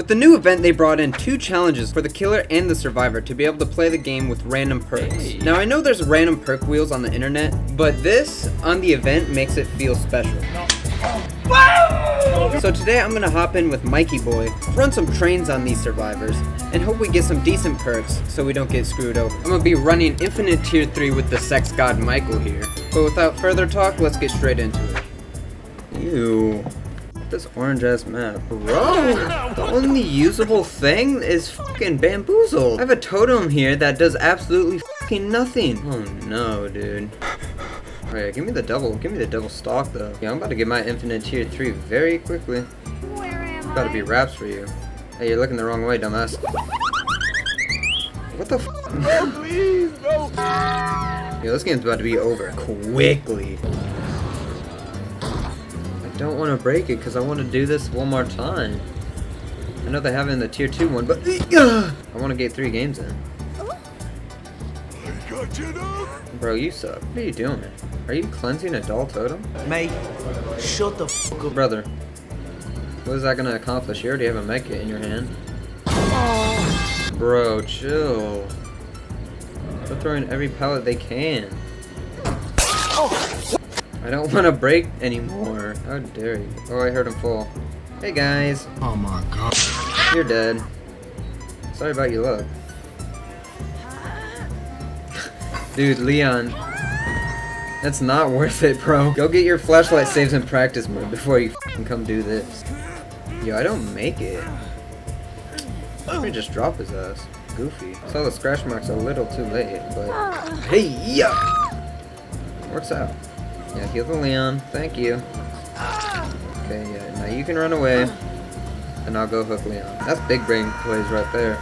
With the new event, they brought in two challenges for the killer and the survivor to be able to play the game with random perks. Now, I know there's random perk wheels on the internet, but this on the event makes it feel special. So today I'm gonna hop in with Mikey Boy, run some trains on these survivors, and hope we get some decent perks so we don't get screwed over. I'm gonna be running Infinite Tier 3 with the sex god Michael here. But without further talk, let's get straight into it. Ew. This orange ass map. Bro! The only usable thing is fucking bamboozled. I have a totem here that does absolutely fucking nothing. Oh no, dude. Alright, give me the double. Give me the double stock though. Yeah, I'm about to get my infinite tier 3 very quickly. Where am About to be raps for you. Hey, you're looking the wrong way, dumbass. What the f? Please, no. Yo, this game's about to be over quickly. I don't want to break it because I want to do this one more time. I know they have it in the tier 2 one, but I want to get three games in. I got you now. Bro, you suck. What are you doing? Are you cleansing a dull totem? Mate, shut the fuck up. Brother, what is that gonna accomplish? You already have a mecha in your hand. Bro, chill. They're throwing every pellet they can. Oh. I don't want to break anymore. How dare you? Oh, I heard him fall. Hey guys, Oh my god. you're dead. Sorry about your luck. Dude, Leon. That's not worth it, bro. Go get your flashlight saves in practice mode before you f***ing come do this. Yo, I don't make it. Let me just drop his ass. Goofy. Saw the scratch marks a little too late, but... Hey, yeah! Works out. Yeah, heal the Leon. Thank you. Okay, yeah, now you can run away. And I'll go hook Leon. That's big brain plays right there.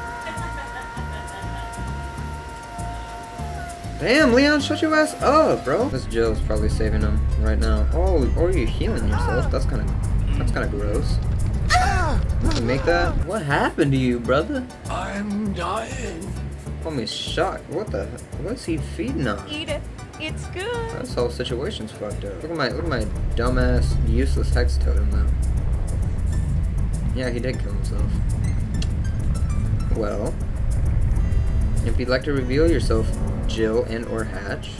Damn, Leon, shut your ass up, bro. This Jill's probably saving him right now. Oh, or you're healing yourself. That's kind of, that's kind of gross. You make that? What happened to you, brother? I'm dying. Homie's shocked. What the? What's he feeding on? Eat it. It's good. This whole situation's fucked up. Look at my, look at my dumbass, useless hex totem though. Yeah, he did kill himself. Well, if you'd like to reveal yourself, Jill and or Hatch,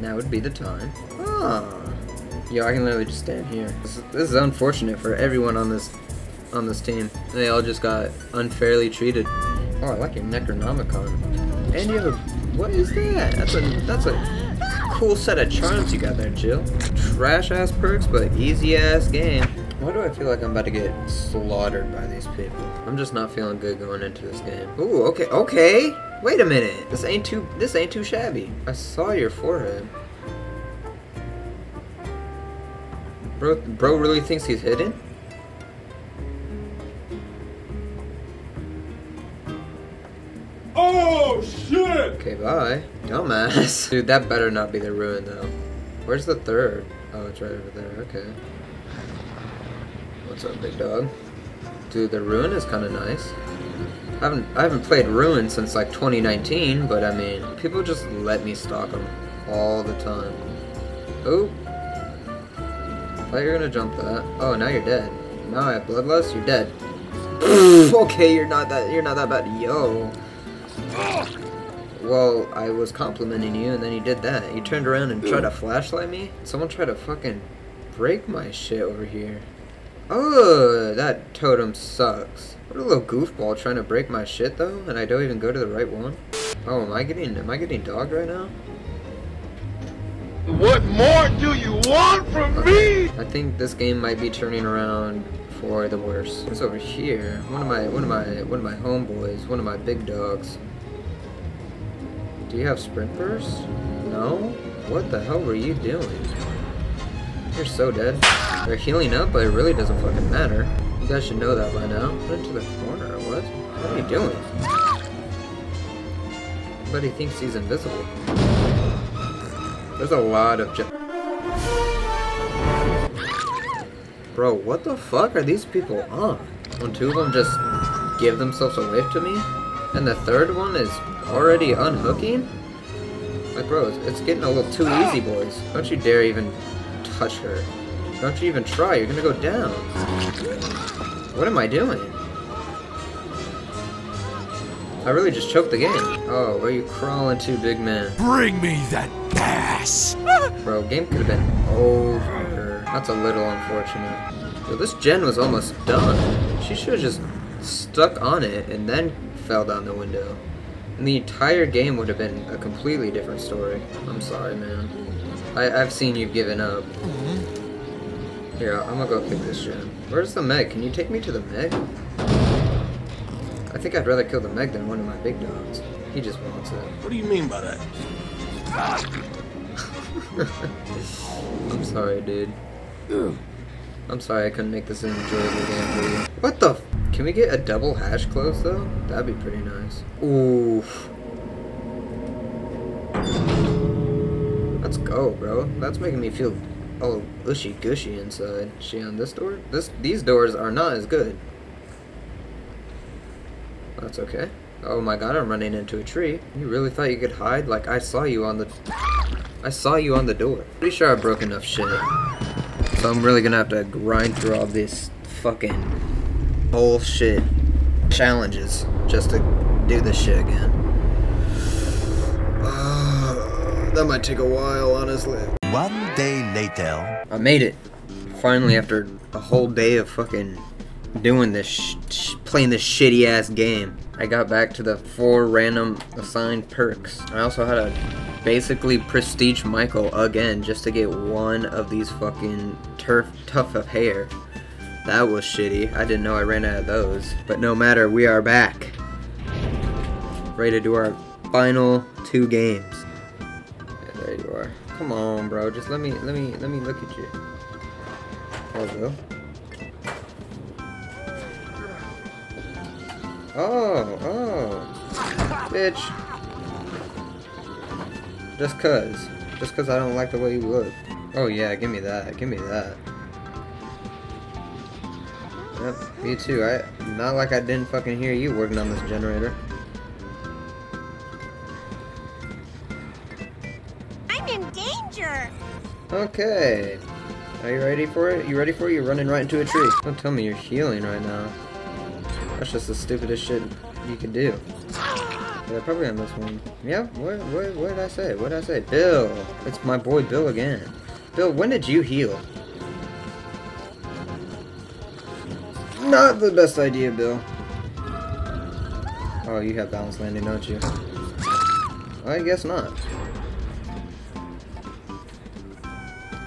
now would be the time. Ah, yo, I can literally just stand here. This is, this is unfortunate for everyone on this on this team. They all just got unfairly treated. Oh, I like your Necronomicon. And you have a what is that? That's a that's a cool set of charms you got there, Jill. Trash ass perks, but easy ass game. Why do I feel like I'm about to get slaughtered by these people? I'm just not feeling good going into this game. Ooh, okay, okay. Wait a minute. This ain't too this ain't too shabby. I saw your forehead. Bro, bro really thinks he's hidden? Oh shit! Okay, bye. Dumbass. Dude, that better not be the ruin though. Where's the third? Oh, it's right over there. Okay. What's up, big dog? Dude, the ruin is kind of nice. I haven't I haven't played ruin since like 2019, but I mean, people just let me stalk them all the time. Oh. Thought you were gonna jump that. Oh, now you're dead. Now I have bloodlust. You're dead. okay, you're not that. You're not that bad. Yo. Well, I was complimenting you, and then you did that. You turned around and tried to flashlight me? Someone tried to fucking break my shit over here. Oh, that totem sucks. What a little goofball trying to break my shit, though, and I don't even go to the right one? Oh, am I getting, am I getting dogged right now? What more do you want from uh, me? I think this game might be turning around for the worse. What's over here? One of my, one of my, one of my homeboys, one of my big dogs. Do you have sprint burst? No? What the hell were you doing? You're so dead. They're healing up, but it really doesn't fucking matter. You guys should know that by now. Put into the corner, what? What are you doing? Everybody thinks he's invisible. There's a lot of Bro, what the fuck are these people on? When two of them just give themselves away to me, and the third one is already unhooking? Like, bro, it's, getting a little too easy, boys. Don't you dare even touch her. Don't you even try, you're gonna go down. What am I doing? I really just choked the game. Oh, where you crawling to, big man? Bring me that ass. Bro, game could have been over. That's a little unfortunate. Yo, this gen was almost done. She should have just stuck on it and then fell down the window. And the entire game would have been a completely different story. I'm sorry, man. I, I've seen you've given up. Here, I'm gonna go pick this gen. Where's the Meg? Can you take me to the Meg? I think I'd rather kill the Meg than one of my big dogs. He just wants it. What do you mean by that? I'm sorry, dude. I'm sorry I couldn't make this an enjoyable game for you. What the? Can we get a double hatch close though? That'd be pretty nice. Oof. Let's go, bro. That's making me feel all ushy gushy inside. She on this door? This these doors are not as good. That's okay. Oh my god, I'm running into a tree. You really thought you could hide? Like I saw you on the I saw you on the door. Pretty sure I broke enough shit. So I'm really gonna have to grind through all this fucking bullshit challenges just to do this shit again. Uh, that might take a while, honestly. One day later. I made it. Finally, after a whole day of fucking doing this, sh sh playing this shitty ass game, I got back to the four random assigned perks. I also had to basically prestige Michael again just to get one of these fucking turf tuft of hair. That was shitty. I didn't know I ran out of those. But no matter, we are back. Ready to do our final two games. Yeah, there you are. Come on, bro. Just let me let me let me look at you. Hello. Oh, oh. Bitch. Just cuz. Just cuz I don't like the way you look. Oh yeah, give me that. Give me that. Me too. I not like I didn't fucking hear you working on this generator. I'm in danger. Okay. Are you ready for it? You ready for it? You're running right into a tree. Don't tell me you're healing right now. That's just the stupidest shit you can do. Yeah, probably on this one. Yeah, what, what, what did I say? What did I say? Bill! It's my boy Bill again. Bill, when did you heal? Not the best idea, Bill. Oh, you have balance landing, don't you? I guess not.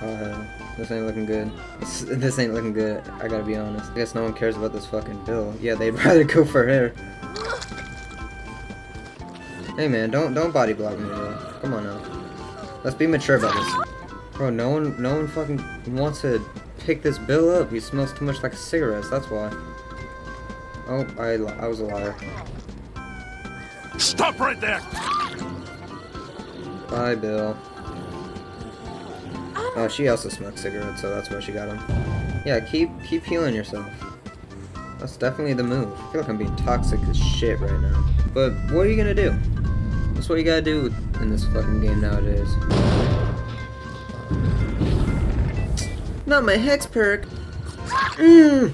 Oh hell. This ain't looking good. This, this ain't looking good. I gotta be honest. I guess no one cares about this fucking bill. Yeah, they'd rather go for her. Hey man, don't don't body block me, bro. Come on now. Let's be mature about this. Bro, no one no one fucking wants to pick this bill up. He smells too much like cigarettes. That's why. Oh, I I was a liar. Stop right there. Bye, Bill. Oh, she also smokes cigarettes, so that's why she got him. Yeah, keep keep healing yourself. That's definitely the move. I feel like I'm being toxic as shit right now. But what are you gonna do? That's what you gotta do in this fucking game nowadays. Not my hex perk. Mm.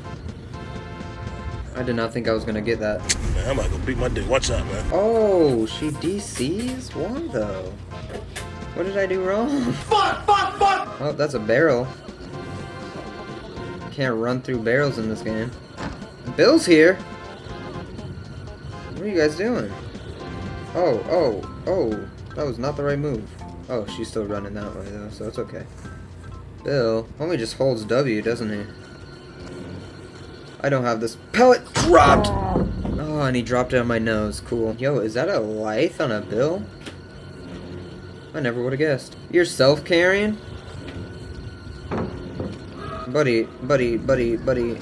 I did not think I was gonna get that. Man, I'm about to beat my dick. What's up, man? Oh, she DCs? Why though? What did I do wrong? Fuck, fuck, fuck! Oh, that's a barrel. Can't run through barrels in this game. Bill's here! What are you guys doing? Oh, oh, oh. That was not the right move. Oh, she's still running that way though, so it's okay. Bill only just holds W, doesn't he? I don't have this pellet dropped! Oh, and he dropped it on my nose. Cool. Yo, is that a life on a bill? I never would have guessed. You're self-caring? Buddy, buddy, buddy, buddy.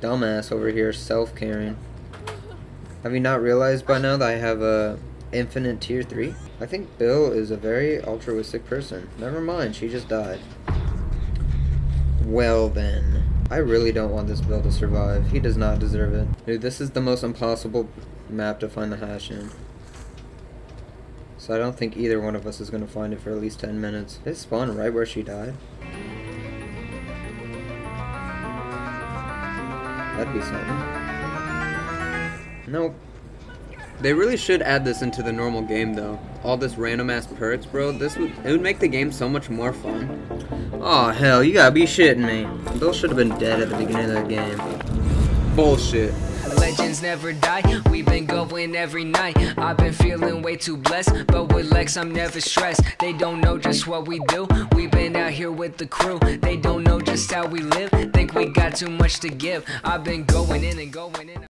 Dumbass over here, self-caring. Have you not realized by now that I have a infinite tier 3? I think Bill is a very altruistic person. Never mind, she just died. Well then. I really don't want this Bill to survive. He does not deserve it. Dude, this is the most impossible map to find the hatch in. So I don't think either one of us is going to find it for at least 10 minutes. It spawn right where she died? That'd be something. Nope. They really should add this into the normal game though. All this random ass perks, bro. This would it would make the game so much more fun. Oh hell, you gotta be shitting me. Bill should have been dead at the beginning of the game. Bullshit. Legends never die, we've been going every night. I've been feeling way too blessed, but with Lex, I'm never stressed. They don't know just what we do. We've been out here with the crew, they don't know just how we live. Think we got too much to give. I've been going in and going in.